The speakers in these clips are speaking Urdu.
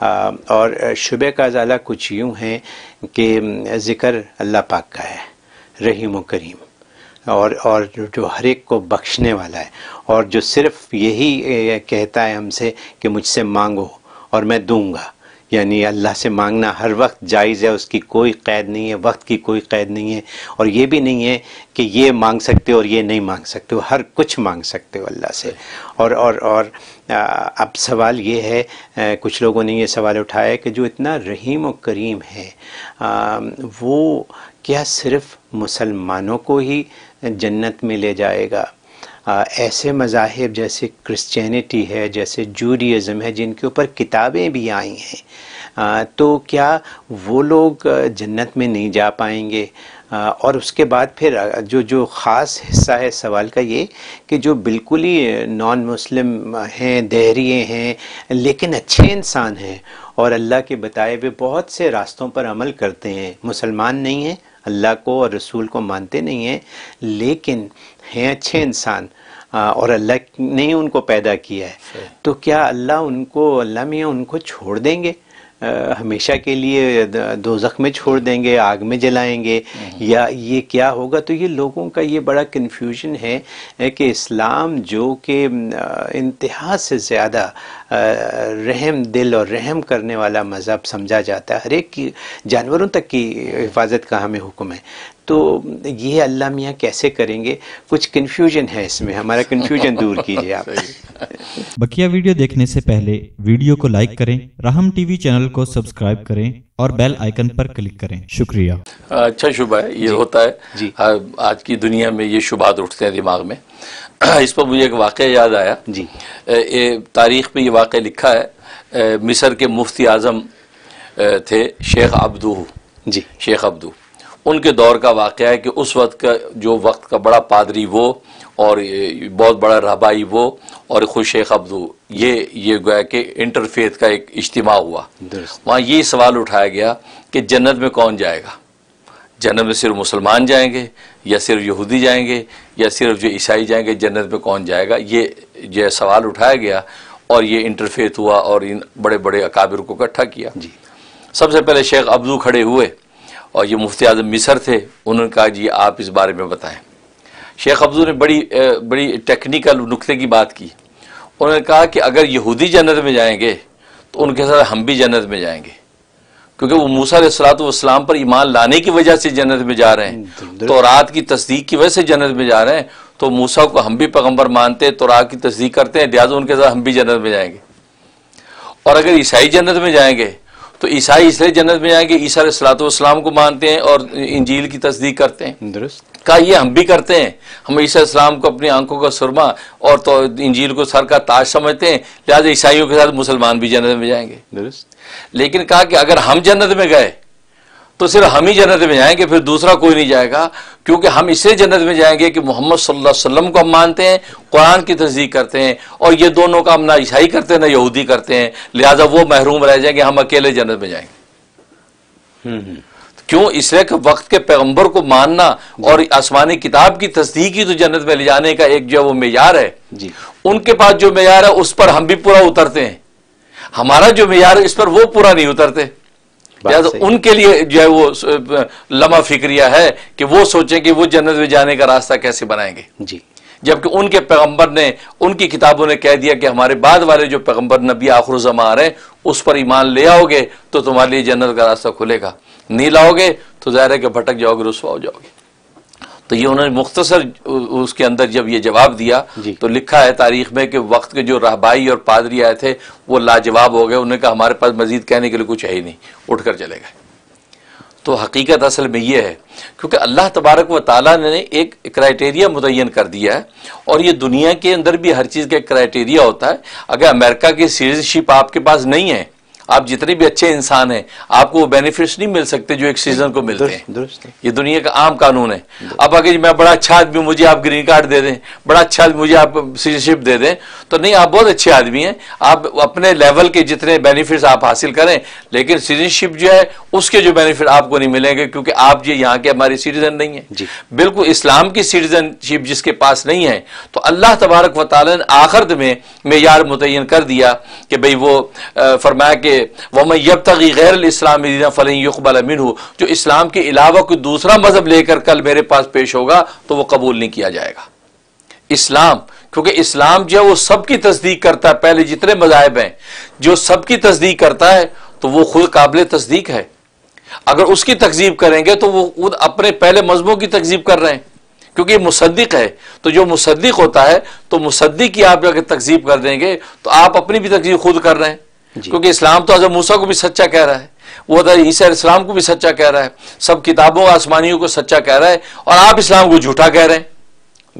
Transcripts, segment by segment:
اور شبہ کا ازالہ کچھ یوں ہیں کہ ذکر اللہ پاک کا ہے، رحیم و کریم، اور اور جو ہر ایک کو بخشنے والا ہے، اور جو صرف یہی کہتا ہے ہم سے کہ مجھ سے مانگو اور میں دوں گا۔ یعنی اللہ سے مانگنا ہر وقت جائز ہے، اس کی کوئی قید نہیں ہے، وقت کی کوئی قید نہیں ہے۔ اور یہ بھی نہیں ہے کہ یہ مانگ سکتے ہو اور یہ نہیں مانگ سکتے ہو، ہر کچھ مانگ سکتے ہو اللہ سے۔ اور اور اور اب سوال یہ ہے کچھ لوگوں نے یہ سوال اٹھایا کہ جو اتنا رحیم و کریم ہے وہ کیا صرف مسلمانوں کو ہی جنت میں لے جائے گا؟ ایسے مذاہب جیسے کرسچینٹی ہے، جیسے جوڈیزم ہے، جن کے اوپر کتابیں بھی آئی ہیں۔ تو کیا وہ لوگ جنت میں نہیں جا پائیں گے؟ اور اس کے بعد پھر جو جو خاص حصہ ہے سوال کا یہ کہ جو بالکل ہی نان مسلم ہیں، دہریے ہیں، لیکن اچھے انسان ہیں اور اللہ کے بتائے ہوئے بہت سے راستوں پر عمل کرتے ہیں۔ مسلمان نہیں ہیں اللہ کو اور رسول کو مانتے نہیں ہیں لیکن ہیں اچھے انسان اور اللہ نے ان کو پیدا کیا ہے۔ تو کیا اللہ ان کو اللہ میاں ان کو چھوڑ دیں گے؟ ہمیشہ کے لیے دوزخ میں چھوڑ دیں گے آگ میں جلائیں گے. یا یہ کیا ہوگا؟ تو یہ لوگوں کا یہ بڑا کنفیوژن ہے کہ اسلام جو کہ انتہا سے زیادہ رحم دل اور رحم کرنے والا مذہب سمجھا جاتا ہے. ہر ایک کی جانوروں تک کی حفاظت کا ہمیں حکم ہے. تو یہ اللہ میاں کیسے کریں گے؟ کچھ کنفیوژن ہے اس میں ہمارا کنفیوژن دور کیجیے آپ۔ بکیا ویڈیو دیکھنے سے پہلے ویڈیو کو لائک کریں رحم ٹی وی چینل کو سبسکرائب کریں اور بیل آئیکن پر کلک کریں۔ شکریہ۔ اچھا شبہ ہے یہ جی۔ ہوتا ہے۔ جی۔ آج کی دنیا میں یہ شبہات اٹھتے ہیں دماغ میں۔ اس پر مجھے ایک واقعہ یاد آیا۔ جی۔ تاریخ میں یہ واقعہ لکھا ہے۔ مصر کے مفتی اعظم تھے شیخ عبدو۔ جی۔ شیخ عبدو۔ ان کے دور کا واقعہ ہے کہ اس وقت کا جو وقت کا بڑا پادری وہ اور بہت بڑا رہبائی وہ اور خود شیخ عبدو یہ یہ گویا کہ انٹرفیت کا ایک اجتماع ہوا۔ وہاں یہ سوال اٹھایا گیا کہ جنت میں کون جائے گا؟ جنت میں صرف مسلمان جائیں گے یا صرف یہودی جائیں گے یا صرف جو عیسائی جائیں گے جنت میں کون جائے گا؟ یہ جو سوال اٹھایا گیا اور یہ انٹرفیت ہوا اور ان بڑے بڑے اکابر کو اکٹھا کیا۔ جی۔ سب سے پہلے شیخ عبدو کھڑے ہوئے۔ اور یہ مفتی اعظم مصر تھے انہوں نے کہا جی آپ اس بارے میں بتائیں. شیخ ابزو نے بڑی بڑی ٹیکنیکل نقطے کی بات کی۔ انہوں نے کہا کہ اگر یہودی جنت میں جائیں گے تو ان کے ساتھ ہم بھی جنت میں جائیں گے۔ کیونکہ وہ موسیٰ علیہ السلاۃ والسلام پر ایمان لانے کی وجہ سے جنت میں جا رہے ہیں۔ تو رات کی تصدیق کی وجہ سے جنت میں جا رہے ہیں۔ تو موسیٰ کو ہم بھی پیغمبر مانتے تو رات کی تصدیق کرتے ہیں لہٰذا ان کے ساتھ ہم بھی جنت میں جائیں گے۔ اور اگر عیسائی جنت میں جائیں گے تو عیسائی اس لیے جنت میں جائیں گے عیسیٰ علیہ السلاۃ والسلام کو مانتے ہیں اور انجیل کی تصدیق کرتے ہیں۔ درست۔ کہا یہ ہم بھی کرتے ہیں۔ ہم عیسیٰ السلام کو اپنی آنکھوں کا سرما اور تو انجیل کو سر کا تاج سمجھتے ہیں۔ لہٰذا عیسائیوں کے ساتھ مسلمان بھی جنت میں جائیں گے۔ درست۔ لیکن کہا کہ اگر ہم جنت میں گئے تو صرف ہم ہی جنت میں جائیں گے پھر دوسرا کوئی نہیں جائے گا۔ کیونکہ ہم اسے جنت میں جائیں گے کہ محمد صلی اللہ علیہ وسلم کو ہم مانتے ہیں قرآن کی تصدیق کرتے ہیں اور یہ دونوں کا ہم نہ عیسائی کرتے ہیں نہ یہودی کرتے ہیں۔ لہٰذا وہ محروم رہ جائیں گے ہم اکیلے جنت میں جائیں گے۔ کیوں؟ اس لیے کہ وقت کے پیغمبر کو ماننا جی۔ اور آسمانی کتاب کی تصدیق ہی تو جنت میں لے جانے کا ایک جو وہ معیار ہے۔ جی۔ ان کے پاس جو معیار ہے اس پر ہم بھی پورا اترتے ہیں۔ ہمارا جو معیار ہے اس پر وہ پورا نہیں اترتے۔ ان کے لیے جو ہے وہ لمحہ فکریہ ہے کہ وہ سوچیں کہ وہ جنت میں جانے کا راستہ کیسے بنائیں گے۔ جی۔ جبکہ ان کے پیغمبر نے ان کی کتابوں نے کہہ دیا کہ ہمارے بعد والے جو پیغمبر نبی آخر و آ رہے ہیں اس پر ایمان لے آؤ گے تو تمہارے لیے جنت کا راستہ کھلے گا۔ نہیں لاؤ گے تو ظاہر ہے کہ بھٹک جاؤ گے رسوا ہو جاؤ گے۔ تو یہ انہوں نے مختصر اس کے اندر جب یہ جواب دیا جی۔ تو لکھا ہے تاریخ میں کہ وقت کے جو رہبائی اور پادری آئے تھے وہ لاجواب ہو گئے انہوں نے کہا ہمارے پاس مزید کہنے کے لیے کچھ ہے ہی نہیں اٹھ کر چلے گئے۔ تو حقیقت اصل میں یہ ہے کیونکہ اللہ تبارک و تعالیٰ نے ایک کرائٹیریا متعین کر دیا ہے اور یہ دنیا کے اندر بھی ہر چیز کا ایک کرائٹیریا ہوتا ہے۔ اگر امریکہ کی سٹیزن آپ کے پاس نہیں ہے آپ جتنے بھی اچھے انسان ہیں آپ کو وہ بینیفٹس نہیں مل سکتے جو ایک سیزن کو ملتے ہیں۔ یہ دنیا کا عام قانون ہے۔ اب اگر میں بڑا اچھا آدمی مجھے آپ گرین کارڈ دے دیں۔ بڑا اچھا آدمی مجھے آپ سٹیزن دے دیں۔ تو نہیں آپ بہت اچھے آدمی ہیں۔ آپ اپنے لیول کے جتنے بینیفٹس آپ حاصل کریں لیکن سٹیزن جو ہے اس کے جو بینیفٹ آپ کو نہیں ملیں گے کیونکہ آپ جو یہاں کے ہماری سٹیزن نہیں ہیں۔ جی۔ بالکل اسلام کی سٹیزن شپ جس کے پاس نہیں ہے تو اللہ تبارک و تعالیٰ نے آخرت میں معیار متعین کر دیا کہ بھئی وہ فرمایا کہ وَمَنْ يَبْتَغِي غَيْرَ الْإِسْلَامِ دِينًا فَلَنْ يُقْبَلَ مِنْهُ جو اسلام کے علاوہ کوئی دوسرا مذہب لے کر کل میرے پاس پیش ہوگا تو وہ قبول نہیں کیا جائے گا۔ اسلام، کیونکہ اسلام جو ہے وہ سب کی تصدیق کرتا ہے، پہلے جتنے مذاہب ہیں، جو سب کی تصدیق کرتا ہے تو وہ خود قابل تصدیق ہے۔ اگر اس کی تقزیب کریں گے تو وہ خود اپنے پہلے مذہبوں کی تقزیب کر رہے ہیں۔ کیونکہ یہ مصدق ہے۔ تو جو مصدق ہوتا ہے، تو مصدق کی آپ اگر تقزیب کر دیں گے، تو آپ اپنی بھی تقزیب خود کر رہے ہیں۔ کیونکہ اسلام تو حضرت موسیٰ کو بھی سچا کہہ رہا ہے وہ حضرت عیسیٰ علیہ السلام کو بھی سچا کہہ رہا ہے۔ سب کتابوں آسمانیوں کو سچا کہہ رہا ہے اور آپ اسلام کو جھوٹا کہہ رہے ہیں۔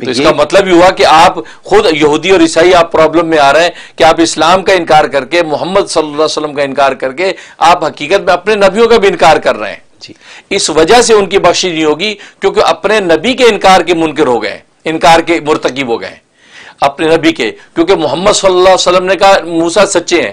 تو اس کا مطلب یہ ہوا کہ آپ خود یہودی اور عیسائی آپ پرابلم میں آ رہے ہیں کہ آپ اسلام کا انکار کر کے محمد صلی اللہ علیہ وسلم کا انکار کر کے آپ حقیقت میں اپنے نبیوں کا بھی انکار کر رہے ہیں۔ جی۔ اس وجہ سے ان کی بخشی نہیں ہوگی کیونکہ اپنے نبی کے انکار کے منکر ہو گئے انکار کے مرتکب ہو گئے اپنے نبی کے کیونکہ محمد صلی اللہ علیہ وسلم نے کہا موسا سچے ہیں۔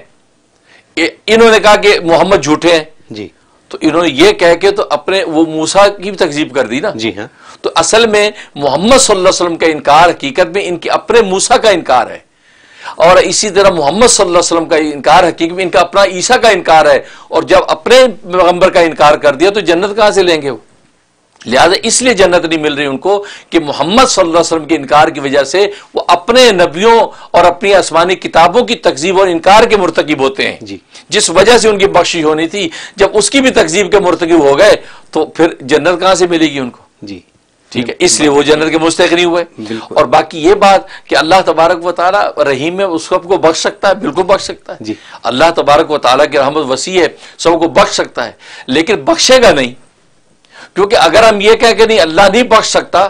انہوں نے کہا کہ محمد جھوٹے ہیں۔ جی۔ تو انہوں نے یہ کہہ کے تو اپنے وہ موسا کی بھی تقزیب کر دی نا۔ جی ہاں۔ تو اصل میں محمد صلی اللہ علیہ وسلم کا انکار حقیقت میں ان کے اپنے موسا کا انکار ہے۔ اور اسی طرح محمد صلی اللہ علیہ وسلم کا انکار حقیقت میں ان کا اپنا عیسیٰ کا انکار ہے۔ اور جب اپنے پیغمبر کا انکار کر دیا تو جنت کہاں سے لیں گے وہ؟ لہذا اس لیے جنت نہیں مل رہی ان کو کہ محمد صلی اللہ علیہ وسلم کے انکار کی وجہ سے وہ اپنے نبیوں اور اپنی آسمانی کتابوں کی تقزیب اور انکار کے مرتکب ہوتے ہیں۔ جی۔ جس وجہ سے ان کی بخشی ہونی تھی جب اس کی بھی تقزیب کے مرتکب ہو گئے تو پھر جنت کہاں سے ملے گی ان کو؟ جی۔ ٹھیک ہے اس لیے وہ جنت کے مستحق نہیں ہوئے۔ اور باقی یہ بات کہ اللہ تبارک و تعالیٰ رحیم میں اس کو بخش سکتا ہے بالکل بخش سکتا ہے۔ جی۔ اللہ تبارک و تعالیٰ کی رحمت وسیع ہے سب کو بخش سکتا ہے لیکن بخشے گا نہیں۔ کیونکہ اگر ہم یہ کہہ کہ نہیں اللہ نہیں بخش سکتا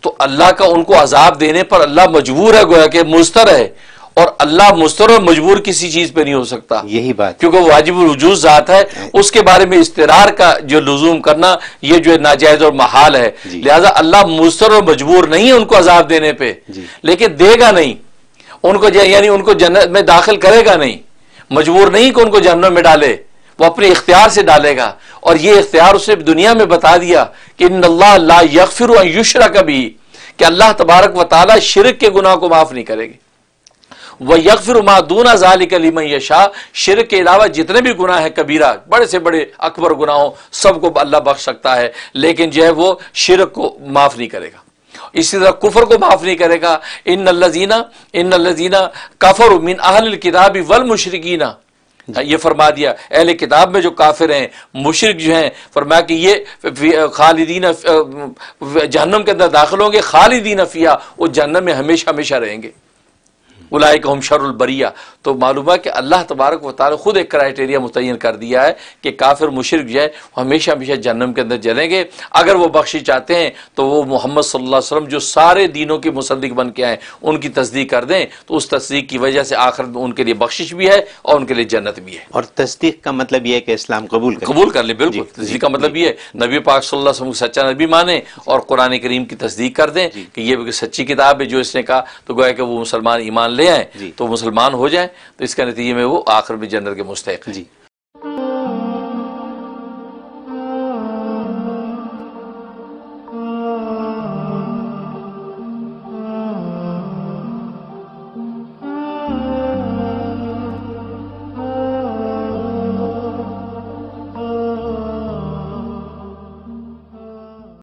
تو اللہ کا ان کو عذاب دینے پر اللہ مجبور ہے گویا کہ مستر ہے۔ اور اللہ مستر اور مجبور کسی چیز پہ نہیں ہو سکتا۔ یہی بات۔ کیونکہ وہ واجب الوجود ذات ہے اس کے بارے میں استرار کا جو لزوم کرنا یہ جو ناجائز اور محال ہے۔ جی۔ لہٰذا اللہ مستر اور مجبور نہیں ہے ان کو عذاب دینے پہ۔ جی۔ لیکن دے گا نہیں۔ ان کو یعنی ان کو جنت میں داخل کرے گا نہیں۔ مجبور نہیں کہ ان کو جنت میں ڈالے۔ وہ اپنے اختیار سے ڈالے گا اور یہ اختیار اسے دنیا میں بتا دیا کہ ان اللہ لا یغفر و یشرا کبھی کہ اللہ تبارک و تعالی شرک کے گناہ کو معاف نہیں کرے گی۔ وہ یغفر ما دون ذالک لمن یشاء، شرک کے علاوہ جتنے بھی گناہ ہیں، کبیرہ، بڑے سے بڑے اکبر گناہوں، سب کو اللہ بخش سکتا ہے، لیکن جو ہے وہ شرک کو معاف نہیں کرے گا۔ اسی طرح کفر کو معاف نہیں کرے گا۔ ان الزینہ ان الزینہ کفر من اہل الکتاب والمشرکین جی۔ یہ فرما دیا، اہل کتاب میں جو کافر ہیں مشرق جو ہیں، فرمایا کہ یہ خالدین جہنم کے اندر داخل ہوں گے، خالدین فیا وہ جہنم میں ہمیشہ ہمیشہ رہیں گے۔ ہم شر البریہ۔ تو معلوم ہے کہ اللہ تبارک و تعالی خود ایک کرائٹیریا متعین کر دیا ہے کہ کافر مشرق جو ہے وہ ہمیشہ ہمیشہ جنم کے اندر جلیں گے۔ اگر وہ بخشی چاہتے ہیں تو وہ محمد صلی اللہ علیہ وسلم جو سارے دینوں کے مصدق بن کے آئے ان کی تصدیق کر دیں۔ تو اس تصدیق کی وجہ سے آخر میں ان کے لیے بخشش بھی ہے اور ان کے لیے جنت بھی ہے۔ اور تصدیق کا مطلب یہ ہے کہ اسلام قبول کر قبول کر لیں بالکل۔ جی، تصدیق جی، کا مطلب جی۔ یہ ہے نبی پاک صلی اللہ علیہ وسلم سچا نبی مانیں اور قرآن کریم کی تصدیق کر دیں کہ یہ سچی کتاب ہے جو اس نے کہا۔ تو گویا کہ وہ مسلمان ایمان لے آئیں تو مسلمان ہو جائیں تو اس کا نتیجے میں وہ آخر بھی جنرل کے مستحق جی۔